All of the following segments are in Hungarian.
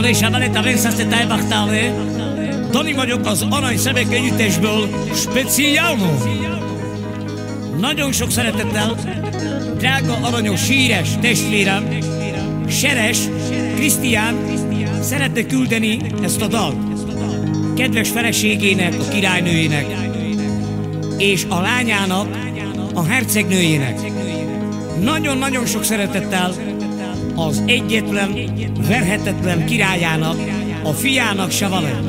Valójában itt a Vexasztet elbachtálni. Dani vagyok az Arany Szemek Együttesből, speciálno. Nagyon sok szeretettel, drága aranyos síres testvérem, Seres, Krisztián szeretne küldeni ezt a dalt kedves feleségének, a királynőjének, és a lányának, a hercegnőjének. Nagyon-nagyon sok szeretettel az egyetlen, verhetetlen királyának, a fiának Savale.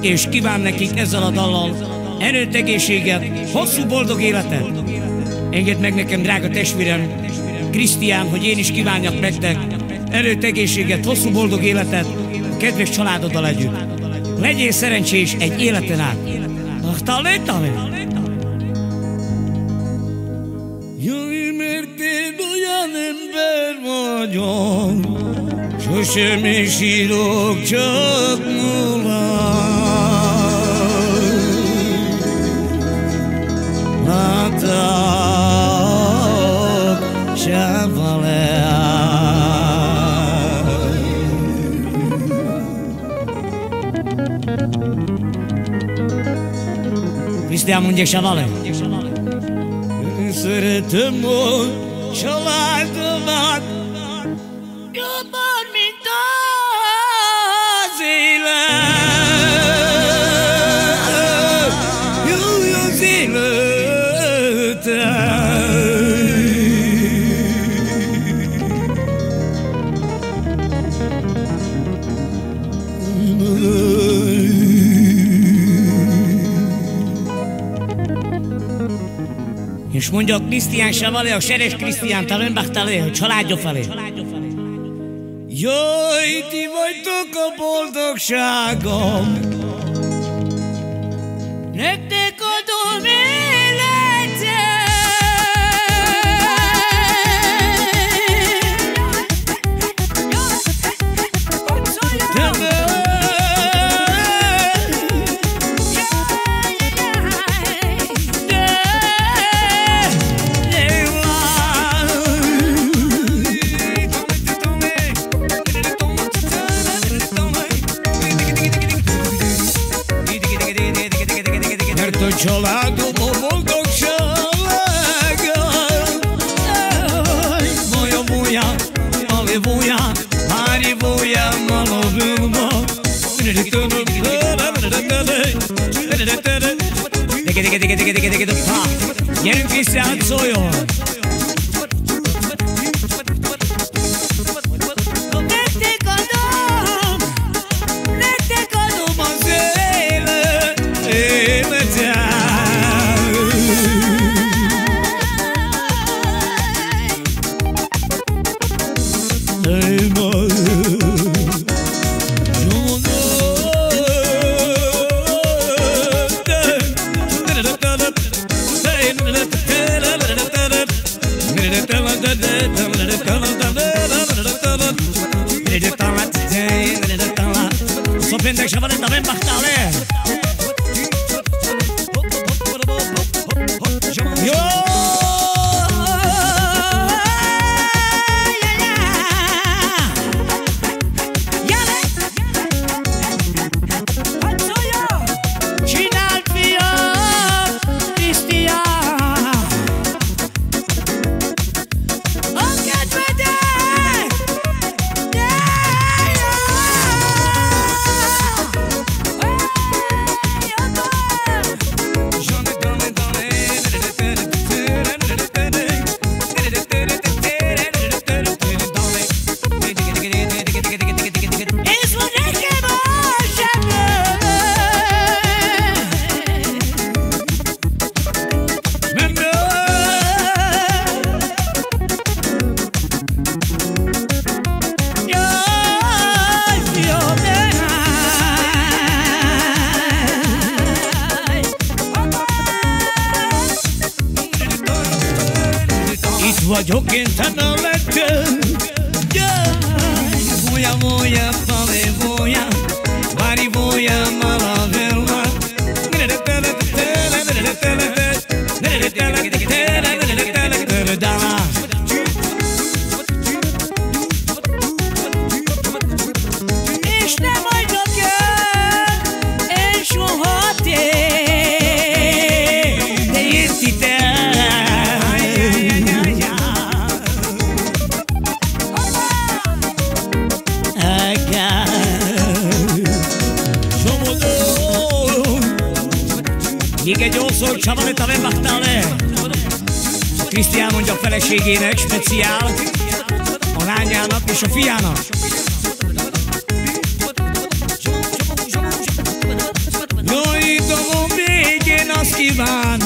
És kíván nekik ezzel a dallal erőt, egészséget, hosszú boldog életet. Engedd meg nekem, drága testvérem, Krisztián, hogy én is kívánjak nektek erőt, egészséget, hosszú boldog életet, a kedves családoddal együtt. Legyél szerencsés egy életen át. Aztán جانم بر ما جان چوشه می شیروک چک مولان نتاک شفاله Cristian Mundek Şavalı Sırtım boş Çalardılar. Yıllar És mondja a Krisztián Savale, a Seres Krisztián Talenbachtalé, a családja felé. Jaj, ti vagytok a boldogságom Nektek adom to čola gumu mu do čola Mojo buja, mali buja, mari buja, malo bilmo Digi digi digi digi digi digi digi digi digi digi digi digi digi digi digi digi digi digi digi pendeck, Schabane, da reinmacht alle. I don't nem lettél. Yeah! Fújja, egy oszol csavarét a webbaktale. Krisztián mondja a feleségének, speciál, a lányának és a fiának. Jaj, domom végén azt kívánom,